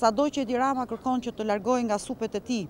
Sado që Edi Rama kërkon që të largojë nga supet e tij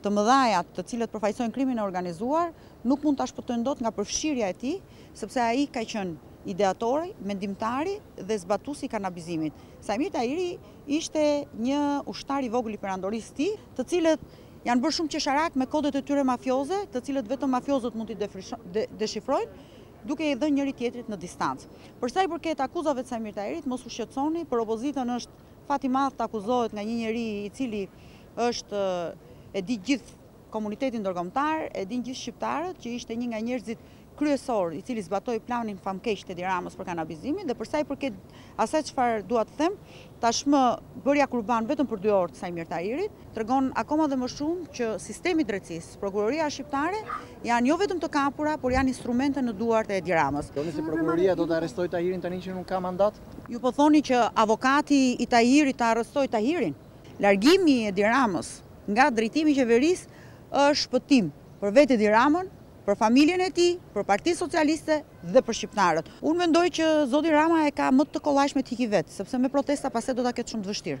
të mëdhaja, të cilët përfaqësojnë krimin e organizuar, nuk mund ta shpëtojnë dot nga përfshirja e tij, sepse ai ka qenë ideatori, mendimtari dhe zbatusi i kanabizimit. Saimir Tahiri ishte një ushtar i vogël i perandorisë së tij, të cilët janë bërë shumë qesharakë me kodet e tyre mafioze, të cilët vetëm mafiozët mund t'i deshifrojnë, duke i dhënë njëri-tjetrit në distancë. Për sa i përket akuzave të Saimir Tahirit, mos u shqetësoni, për opozitën është fat i madh të akuzohet nga një njeri i cili është e di gjithë komuniteti ndërkombëtar, e dinë gjithë shqiptarët që ishte një nga njerëzit kryesorë i cili zbatoi planin famëkeq të Edi Ramës për kanabizimin dhe për sa i përket asaj çfarë dua të them, Tashmë bërja kurban vetëm për dy orë të Saimir Tahirit, tregon akoma dhe më shumë që sistemi i drejtësisë, prokuroria shqiptare janë jo vetëm të kapura, por janë instrumente në duart e Edi Ramës. Thoni se prokuroria do ta arrestojë Tahirin tani që nuk ka mandat? Ju po thoni që avokati i Tahirit ta arrestojë Tahirin? Largimi i Edi Ramës nga drejtimi i qeverisë është shpëtim për vetë Edi Ramën, për familjen e tij, për Partinë Socialiste dhe për shqiptarët. Unë mendoj që zoti Rama e ka më të kollajshme të ikë vetë, sepse me protesta pastaj do ta ketë shumë të vështirë.